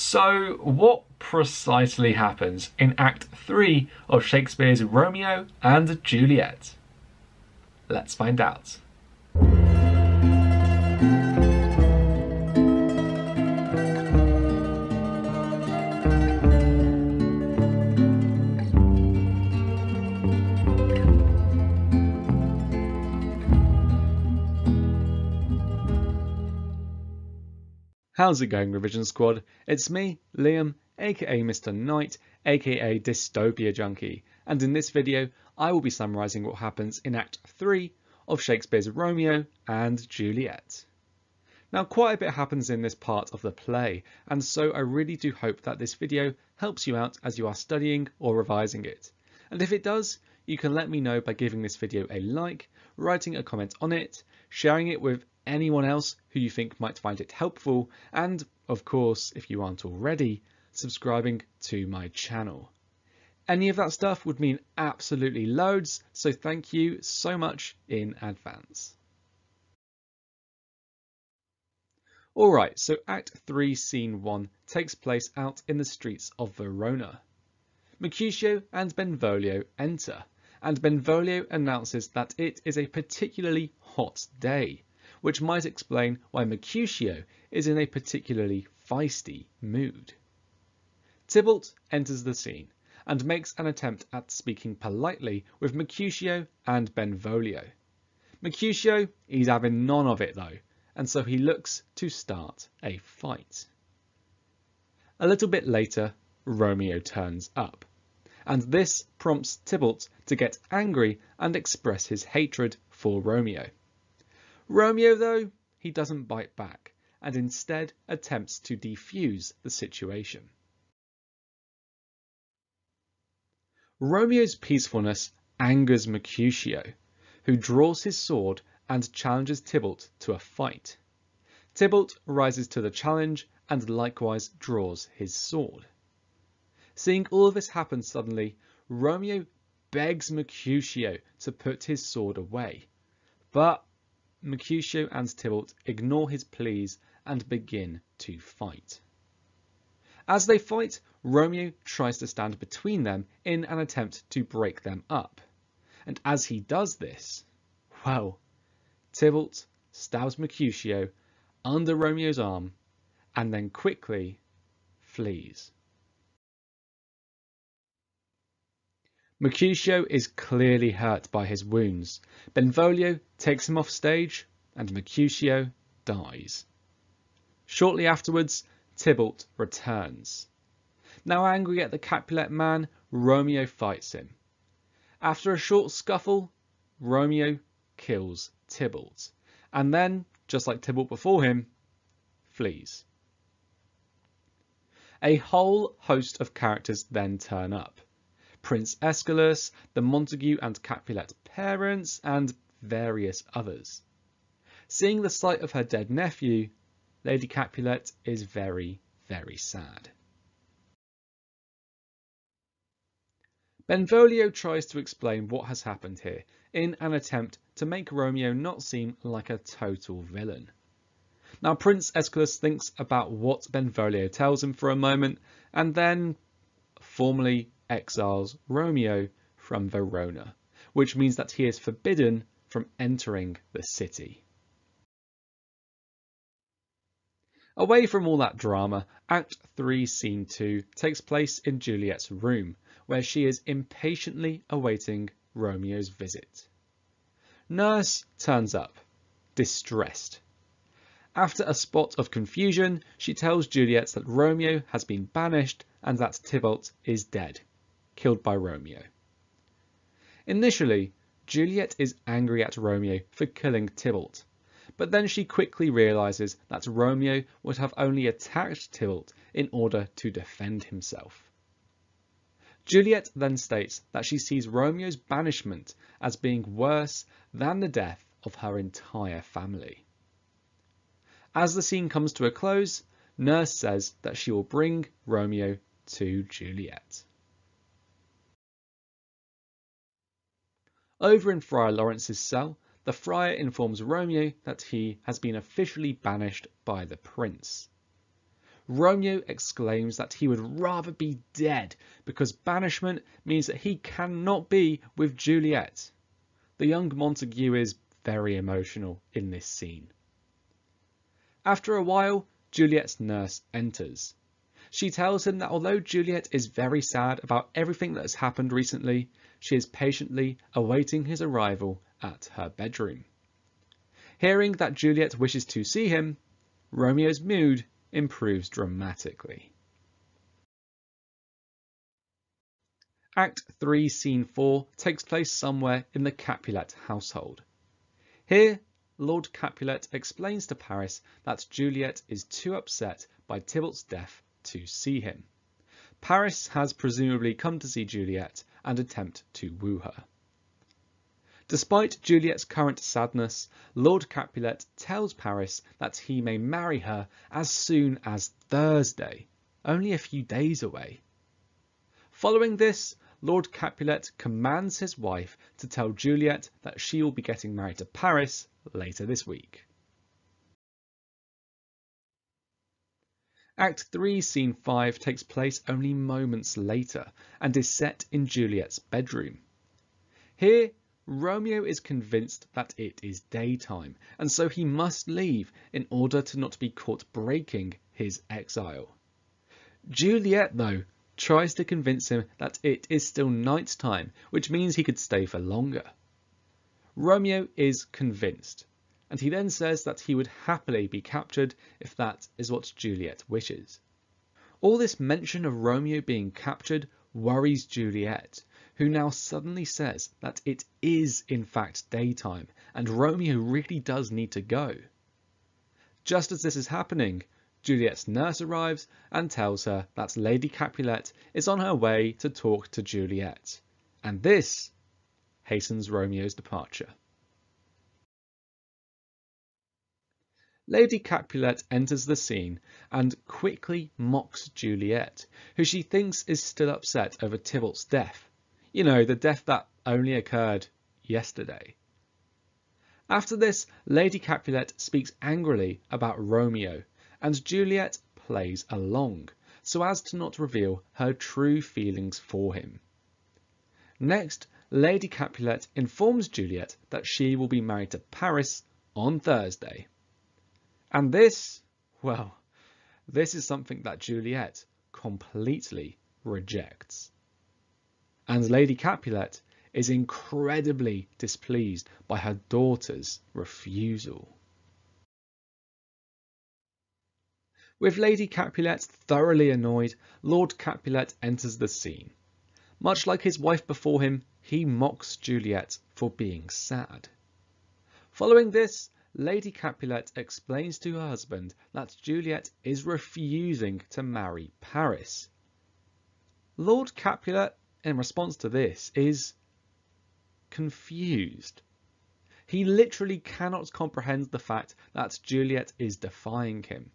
So, what precisely happens in Act 3 of Shakespeare's Romeo and Juliet? Let's find out. How's it going, Revision Squad? It's me, Liam, aka Mr. Knight, aka Dystopia Junkie, and in this video I will be summarising what happens in Act 3 of Shakespeare's Romeo and Juliet. Now quite a bit happens in this part of the play, and so I really do hope that this video helps you out as you are studying or revising it. And if it does, you can let me know by giving this video a like, writing a comment on it, sharing it with anyone else who you think might find it helpful, and of course, if you aren't already, subscribing to my channel. Any of that stuff would mean absolutely loads, so thank you so much in advance. Alright, so Act 3, Scene 1 takes place out in the streets of Verona. Mercutio and Benvolio enter, and Benvolio announces that it is a particularly hot day, which might explain why Mercutio is in a particularly feisty mood. Tybalt enters the scene and makes an attempt at speaking politely with Mercutio and Benvolio. Mercutio is having none of it though, and so he looks to start a fight. A little bit later, Romeo turns up, and this prompts Tybalt to get angry and express his hatred for Romeo. Romeo, though, he doesn't bite back and instead attempts to defuse the situation. Romeo's peacefulness angers Mercutio, who draws his sword and challenges Tybalt to a fight. Tybalt rises to the challenge and likewise draws his sword. Seeing all of this happen suddenly, Romeo begs Mercutio to put his sword away, but Mercutio and Tybalt ignore his pleas and begin to fight. As they fight, Romeo tries to stand between them in an attempt to break them up. And as he does this, well, Tybalt stabs Mercutio under Romeo's arm and then quickly flees. Mercutio is clearly hurt by his wounds. Benvolio takes him off stage and Mercutio dies. Shortly afterwards, Tybalt returns. Now angry at the Capulet man, Romeo fights him. After a short scuffle, Romeo kills Tybalt, and then, just like Tybalt before him, flees. A whole host of characters then turn up. Prince Escalus, the Montague and Capulet parents, and various others. Seeing the sight of her dead nephew, Lady Capulet is very, very sad. Benvolio tries to explain what has happened here in an attempt to make Romeo not seem like a total villain. Now Prince Escalus thinks about what Benvolio tells him for a moment and then formally exiles Romeo from Verona, which means that he is forbidden from entering the city. Away from all that drama, Act 3, Scene 2 takes place in Juliet's room, where she is impatiently awaiting Romeo's visit. Nurse turns up, distressed. After a spot of confusion, she tells Juliet that Romeo has been banished and that Tybalt is dead killed by Romeo. Initially, Juliet is angry at Romeo for killing Tybalt, but then she quickly realises that Romeo would have only attacked Tybalt in order to defend himself. Juliet then states that she sees Romeo's banishment as being worse than the death of her entire family. As the scene comes to a close, Nurse says that she will bring Romeo to Juliet. Over in Friar Lawrence's cell, the friar informs Romeo that he has been officially banished by the prince. Romeo exclaims that he would rather be dead because banishment means that he cannot be with Juliet. The young Montague is very emotional in this scene. After a while, Juliet's nurse enters. She tells him that although Juliet is very sad about everything that has happened recently, she is patiently awaiting his arrival at her bedroom. Hearing that Juliet wishes to see him, Romeo's mood improves dramatically. Act 3, Scene 4 takes place somewhere in the Capulet household. Here, Lord Capulet explains to Paris that Juliet is too upset by Tybalt's death to see him. Paris has presumably come to see Juliet and attempt to woo her. Despite Juliet's current sadness, Lord Capulet tells Paris that he may marry her as soon as Thursday, only a few days away. Following this, Lord Capulet commands his wife to tell Juliet that she will be getting married to Paris later this week. Act 3, Scene 5 takes place only moments later and is set in Juliet's bedroom. Here, Romeo is convinced that it is daytime, and so he must leave in order to not be caught breaking his exile. Juliet, though, tries to convince him that it is still night time, which means he could stay for longer. Romeo is convinced, and he then says that he would happily be captured if that is what Juliet wishes. All this mention of Romeo being captured worries Juliet, who now suddenly says that it is in fact daytime and Romeo really does need to go. Just as this is happening, Juliet's nurse arrives and tells her that Lady Capulet is on her way to talk to Juliet, and this hastens Romeo's departure. Lady Capulet enters the scene and quickly mocks Juliet, who she thinks is still upset over Tybalt's death. You know, the death that only occurred yesterday. After this, Lady Capulet speaks angrily about Romeo and Juliet plays along, so as to not reveal her true feelings for him. Next, Lady Capulet informs Juliet that she will be married to Paris on Thursday. And this, well, this is something that Juliet completely rejects. And Lady Capulet is incredibly displeased by her daughter's refusal. With Lady Capulet thoroughly annoyed, Lord Capulet enters the scene. Much like his wife before him, he mocks Juliet for being sad. Following this, Lady Capulet explains to her husband that Juliet is refusing to marry Paris. Lord Capulet, in response to this, is confused. He literally cannot comprehend the fact that Juliet is defying him.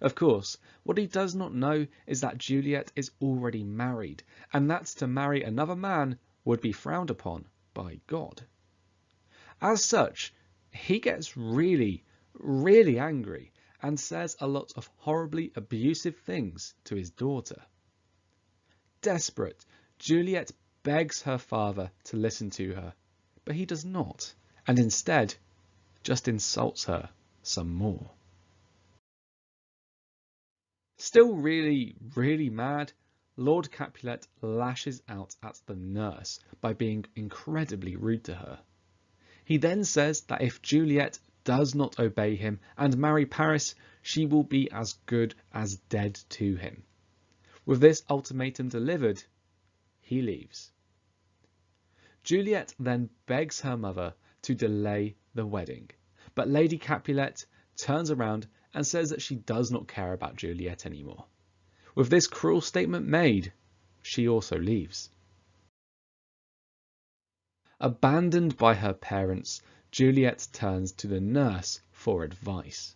Of course, what he does not know is that Juliet is already married, and that to marry another man would be frowned upon by God. As such, he gets really, really angry and says a lot of horribly abusive things to his daughter. Desperate, Juliet begs her father to listen to her, but he does not, and instead just insults her some more. Still really, really mad, Lord Capulet lashes out at the nurse by being incredibly rude to her. He then says that if Juliet does not obey him and marry Paris, she will be as good as dead to him. With this ultimatum delivered, he leaves. Juliet then begs her mother to delay the wedding, but Lady Capulet turns around and says that she does not care about Juliet anymore. With this cruel statement made, she also leaves. Abandoned by her parents, Juliet turns to the nurse for advice.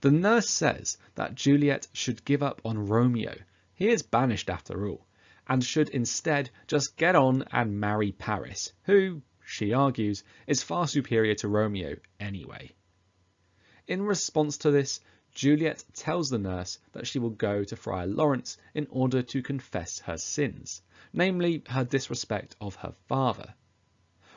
The nurse says that Juliet should give up on Romeo, he is banished after all, and should instead just get on and marry Paris, who, she argues, is far superior to Romeo anyway. In response to this, Juliet tells the nurse that she will go to Friar Lawrence in order to confess her sins, namely her disrespect of her father.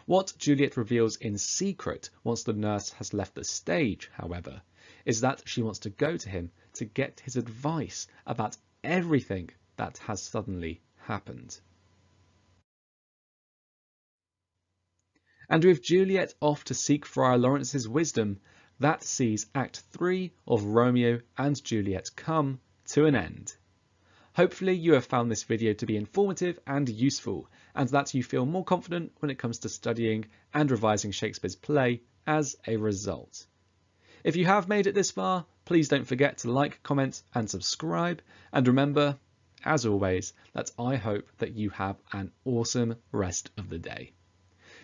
What Juliet reveals in secret once the nurse has left the stage, however, is that she wants to go to him to get his advice about everything that has suddenly happened. And with Juliet off to seek Friar Lawrence's wisdom, that sees Act 3 of Romeo and Juliet come to an end. Hopefully you have found this video to be informative and useful, and that you feel more confident when it comes to studying and revising Shakespeare's play as a result. If you have made it this far, please don't forget to like, comment and subscribe, and remember, as always, that I hope that you have an awesome rest of the day.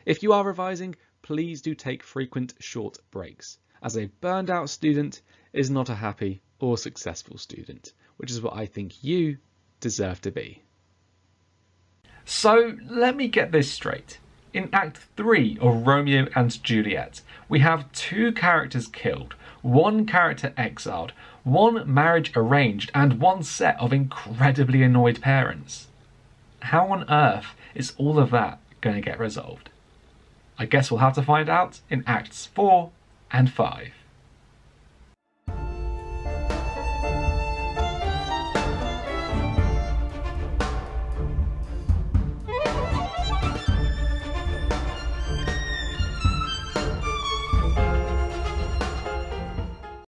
If you are revising, please do take frequent short breaks, as a burned out student is not a happy or successful student, which is what I think you deserve to be. So let me get this straight. In Act 3 of Romeo and Juliet, we have two characters killed, one character exiled, one marriage arranged, and one set of incredibly annoyed parents. How on earth is all of that going to get resolved? I guess we'll have to find out in Acts 4 and 5.